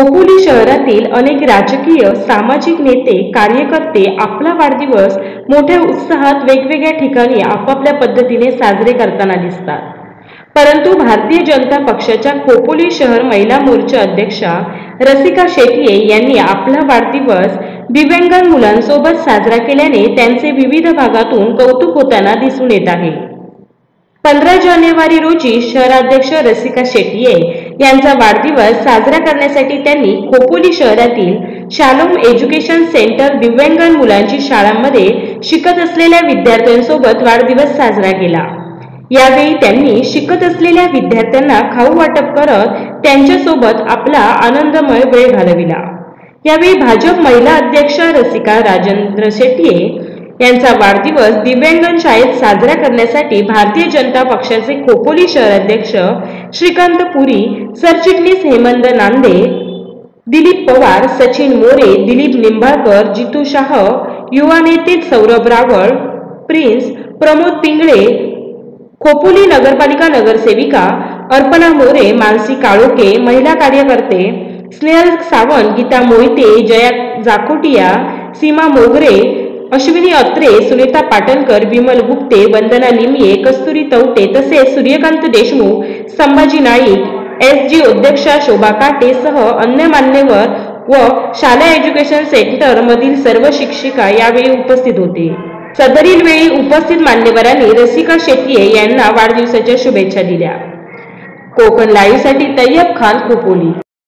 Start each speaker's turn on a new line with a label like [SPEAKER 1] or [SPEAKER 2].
[SPEAKER 1] खोपोली शहरातील अनेक राजकीय सामाजिक नेते कार्यकर्ते आपला वाढदिवस मोठ्या उत्साहात वेगवेगळ्या ठिकाणी आपापल्या पद्धतीने साजरे करताना दिसतात. परंतु भारतीय जनता पक्षाच्या खोपोली शहर महिला मोर्चा अध्यक्षा रसिका शेटये यांनी आपला वाढदिवस दिव्यांगण मुलांसोबत साजरा केल्याने त्यांचे विविध भागातून कौतुक होताना दिसून येत आहे. पंधरा जानेवारी रोजी शहराध्यक्ष रसिका शेटये यांचा वाढदिवस साजरा करण्यासाठी त्यांनी खोपोली शहरातील शालोम एज्युकेशन सेंटर दिव्यांगण मुलांची शाळांमध्ये शिकत असलेल्या विद्यार्थ्यांसोबत वाढदिवस साजरा केला. यावेळी त्यांनी शिकत असलेल्या विद्यार्थ्यांना खाऊ वाटप करत त्यांच्यासोबत आपला आनंदमय वेळ घालविला. यावेळी भाजप महिला अध्यक्ष रसिका राजेंद्र शेट्ये यांचा वाढदिवस दिव्यांगन शाळेत साजरा करण्यासाठी भारतीय जनता पक्षाचे खोपोली शहराध्यक्ष श्रीकांत पुरी सरचिटणीस हेमंत नांदे दिलीप पवार सचिन मोरे दिलीप निंबाळकर जितू शाह युवा नेते सौरभ रावळ प्रिन्स प्रमोद पिंगळे खोपोली नगरपालिका नगरसेविका अर्पणा मोरे मानसी काळोके महिला कार्यकर्ते स्नेहल सावंत गीता मोहिते जया जाकोटिया सीमा मोगरे अश्विनी अत्रे सुनीता पाटणकर विमल गुप्ते वंदना लिमये कस्तुरी तवटे तसेच सूर्यकांत देशमुख संभाजी नाईक एस जी अध्यक्षा शोभा काटेसह अन्य मान्यवर व शाला एज्युकेशन सेंटर मधील सर्व शिक्षिका यावेळी उपस्थित होते. सदरील वेळी उपस्थित मान्यवरांनी रसिका शेट्ये यांना वाढदिवसाच्या शुभेच्छा दिल्या. कोकण लाईव्हसाठी तय्यब खान खोपोली